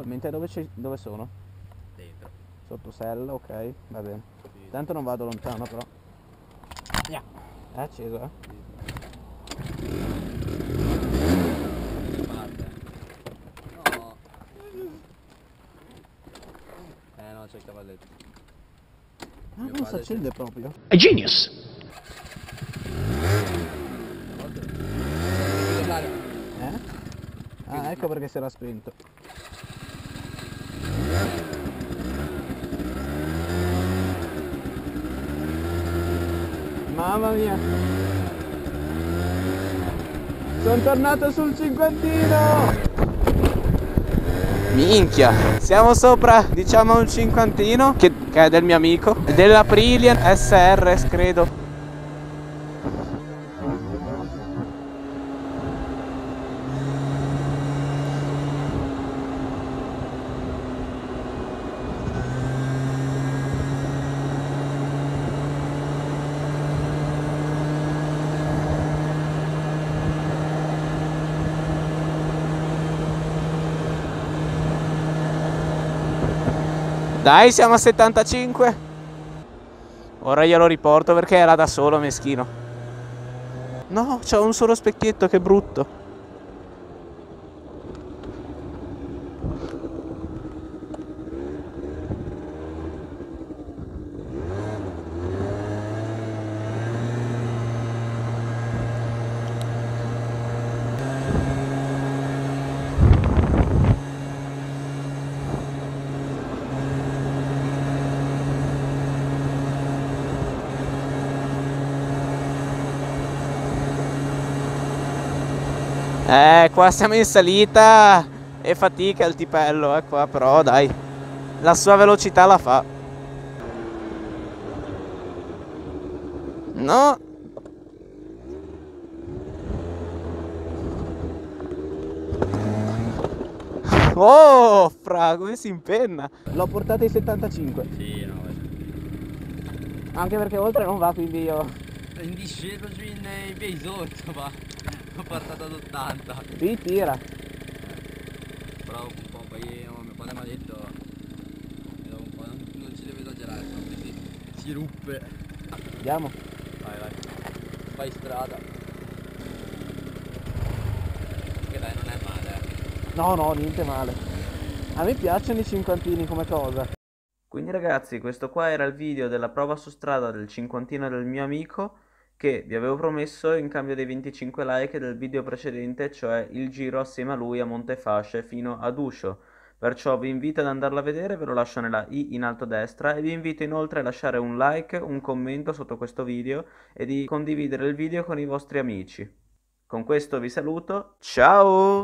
Niente, dove, ci- dove sono? Dentro. Sotto sella, ok, va bene. Sì. Tanto non vado lontano però. Nya. È acceso, eh? Parte. No. Eh no, c'è il cavalletto. Ah, non si accende proprio. A genius. Eh? Ah, ecco perché si era spento. Mamma mia. Sono tornato sul cinquantino. Minchia, siamo sopra, diciamo, un cinquantino che, che è del mio amico, dell'Aprilia SR, credo. Dai, siamo a 75. Ora glielo riporto perché era da solo, meschino. No, c'è un solo specchietto, che brutto. Eh, qua siamo in salita e fatica il tipello, eh, qua però dai, la sua velocità la fa. No. Oh, fra, come si impenna? L'ho portato ai 75, Sì, no, anche perché oltre non va, quindi io... In discesa giù in, in via sotto, va. Ho portato ad 80. Sì, tira. Però un po', poi oh, mio padre mi ha detto. un po' non, non ci deve esagerare, quindi si ruppe. Andiamo. Vai, vai. Fai strada. Che dai, non è male. eh. No, no, niente male. A me piacciono i cinquantini come cosa. Quindi ragazzi, questo qua era il video della prova su strada del cinquantino del mio amico che vi avevo promesso in cambio dei 25 like del video precedente, cioè il giro assieme a lui a Montefasce fino ad Uscio. Perciò vi invito ad andarla a vedere, ve lo lascio nella i in alto a destra e vi invito inoltre a lasciare un like, un commento sotto questo video e di condividere il video con i vostri amici. Con questo vi saluto, ciao!